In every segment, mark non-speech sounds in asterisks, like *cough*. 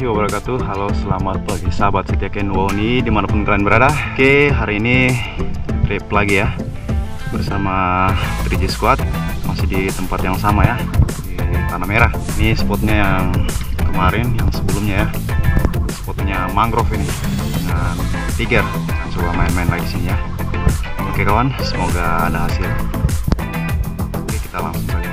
Warahmatullahi wabarakatuh. Halo selamat pagi sahabat setia Ken Woni di mana pun kalian berada. Oke hari ini trip lagi ya Bersama 3G Squad Masih di tempat yang sama ya Di Tanah Merah. Ini spotnya yang kemarin yang sebelumnya ya. Spotnya mangrove ini Dengan tiger Coba main-main lagi sini ya. Oke kawan semoga ada hasil. Oke kita langsung saja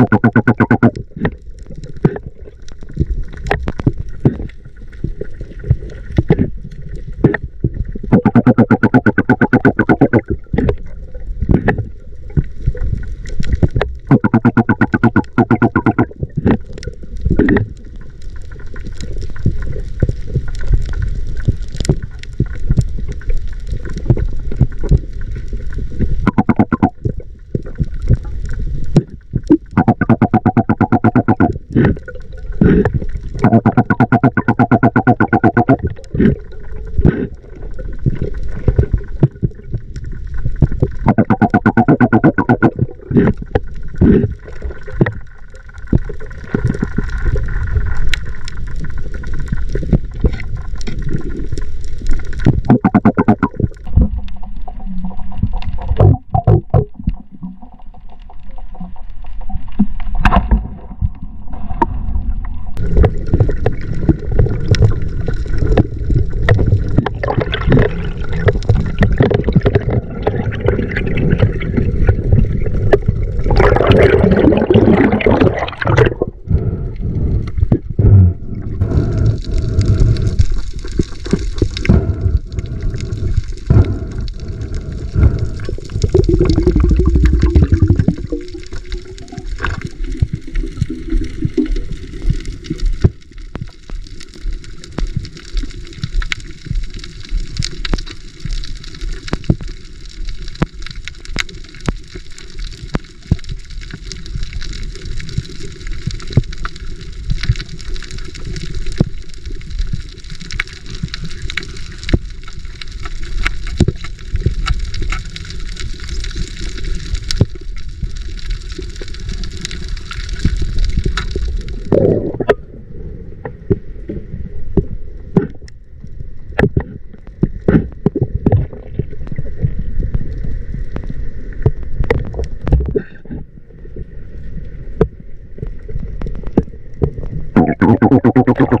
Tuk.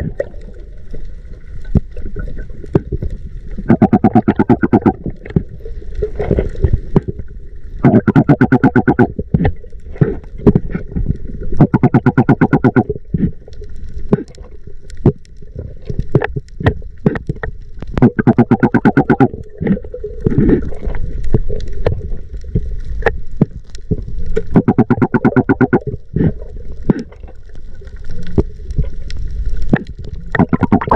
продукт.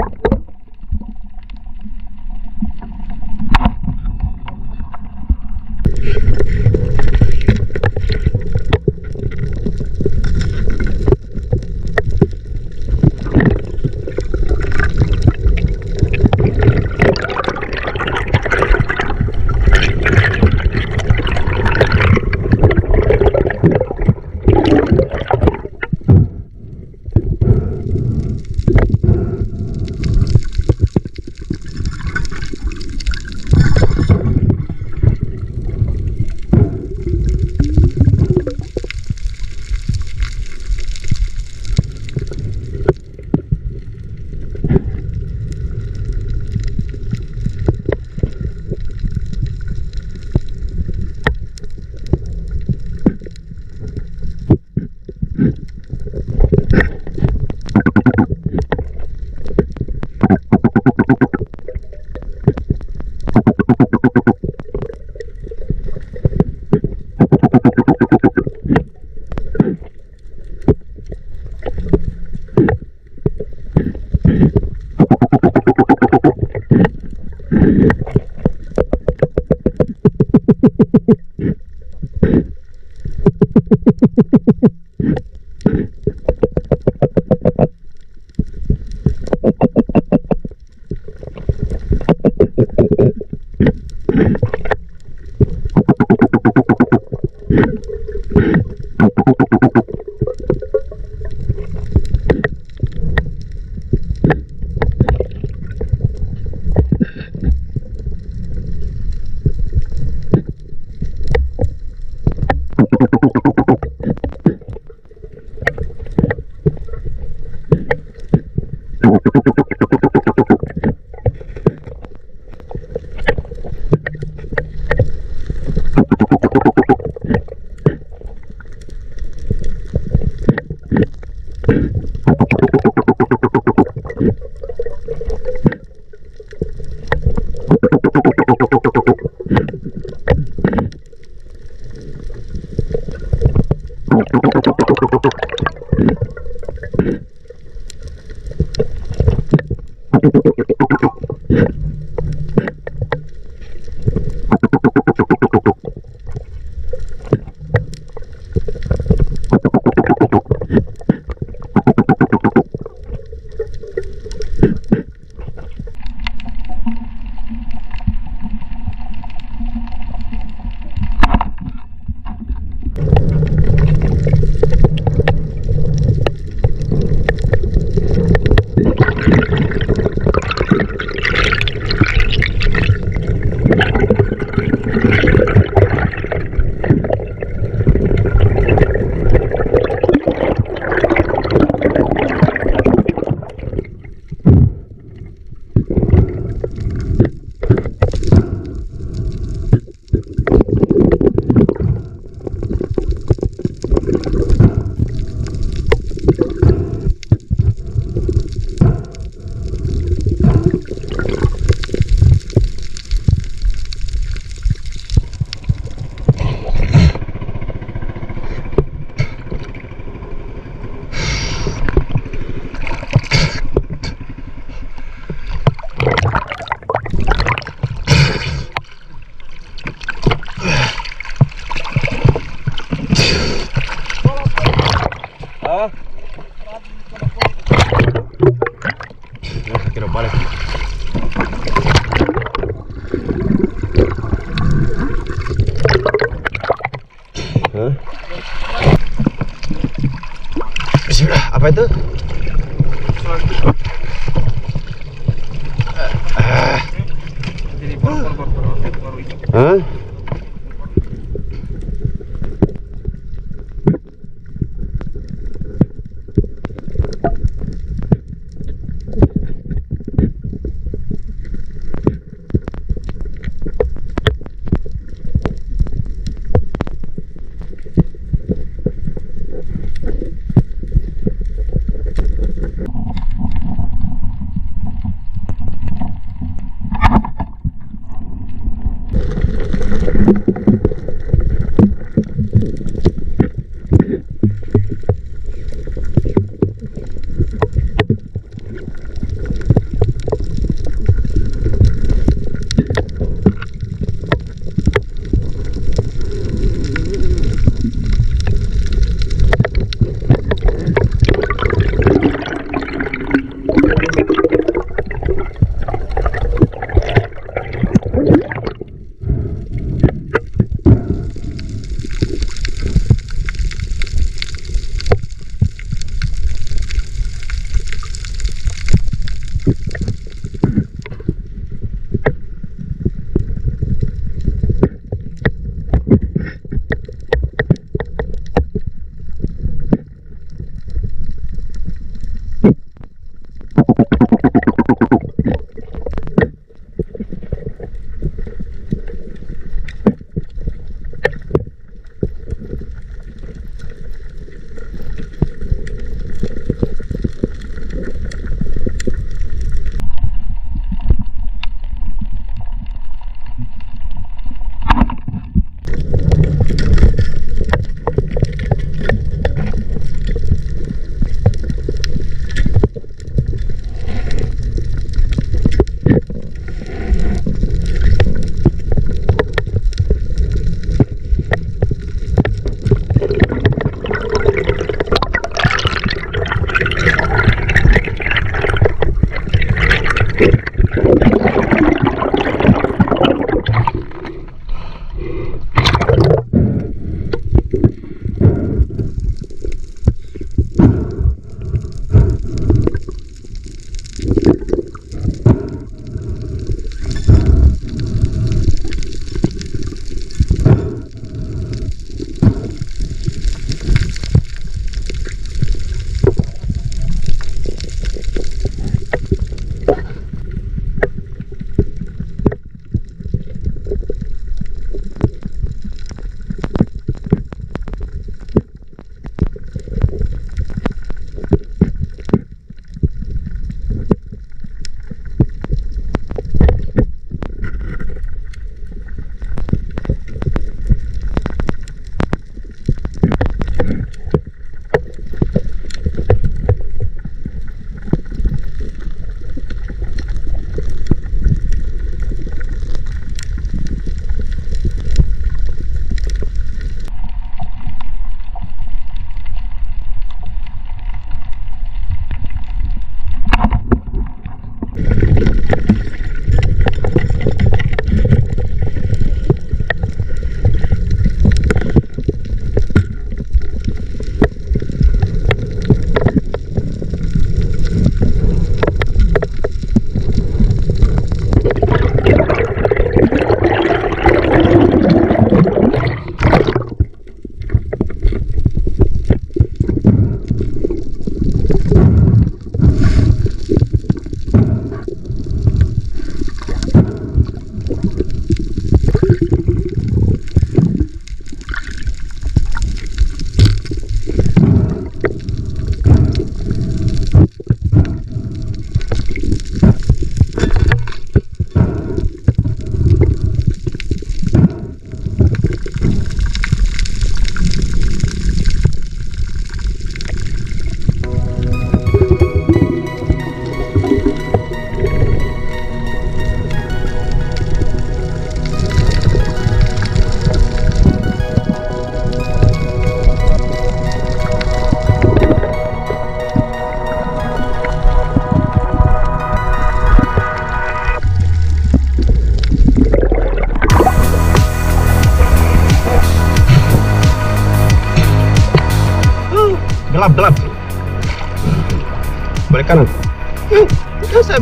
ಅದು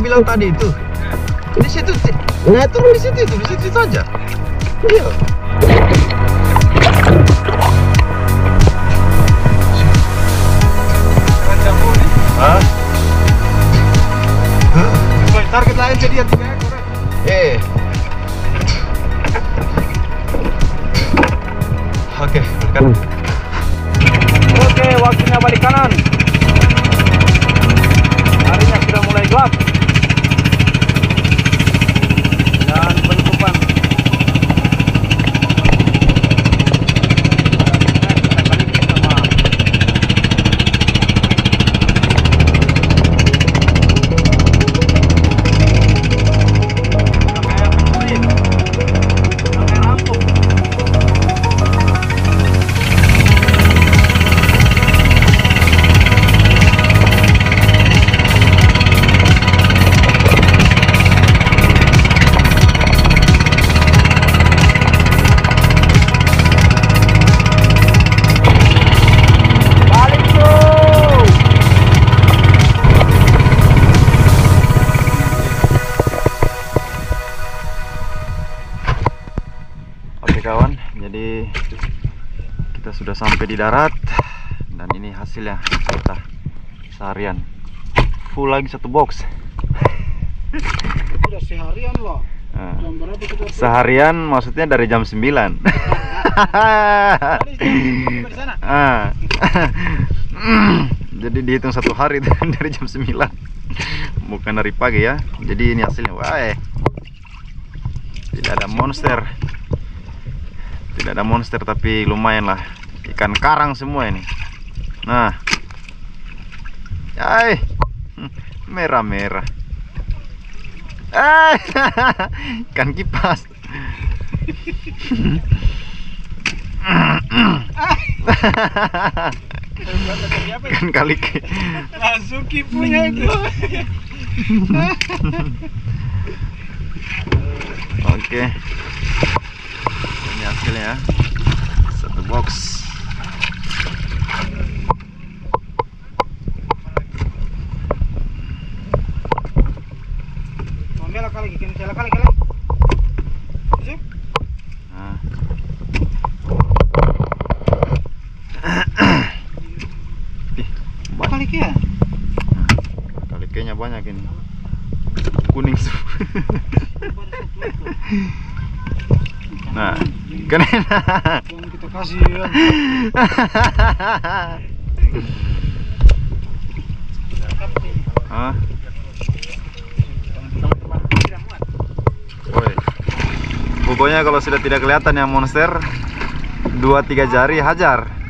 bilang tadi itu di situ nah turun di situ itu di situ, situ aja iya Hah? Target lain jadi yang tiga ekor. Eh. Oke, balik kawan, jadi kita sudah sampai di darat dan ini hasilnya kita seharian full lagi satu box. Seharian loh. Nah, Jam berapa kita? seharian maksudnya dari jam 9 Tadi jam berapa di sana? Ah. *laughs* Jadi dihitung satu hari *laughs* dari jam 9 Bukan dari pagi ya Jadi ini hasilnya Wah eh. Tidak ada monster Tidak ada monster tapi lumayan lah Ikan karang semua ini Nah Ay. *laughs* Merah-merah Eh, *laughs* ikan kipas. *laughs* kan kali ke Masuki punya itu. oke ini hasilnya. Ya? Satu box *coughs* banyak. kayaknya ini. Kuning *laughs* nah keren Yang kita kasih ya. Pokoknya kalau sudah tidak kelihatan yang monster dua tiga jari hajar.